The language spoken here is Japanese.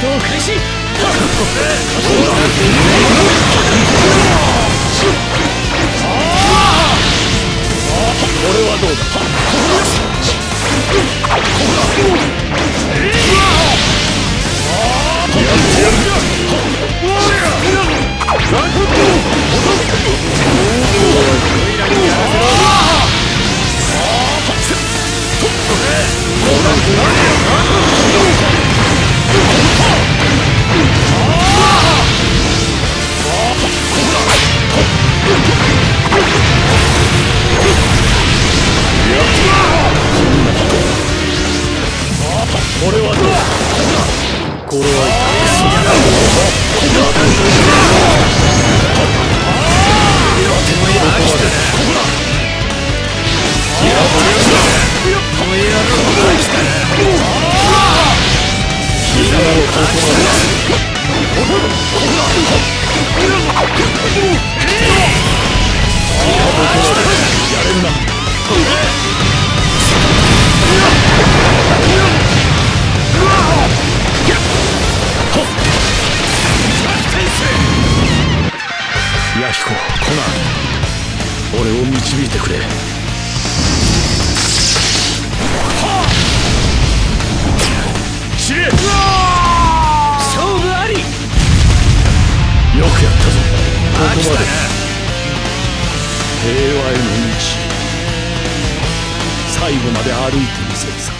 闘開始。俺はどうだこれはどうこれは彦コナン俺を導いてくれ知れよく勝負ありよくやったぞここまで平和への道最後まで歩いてみせるさ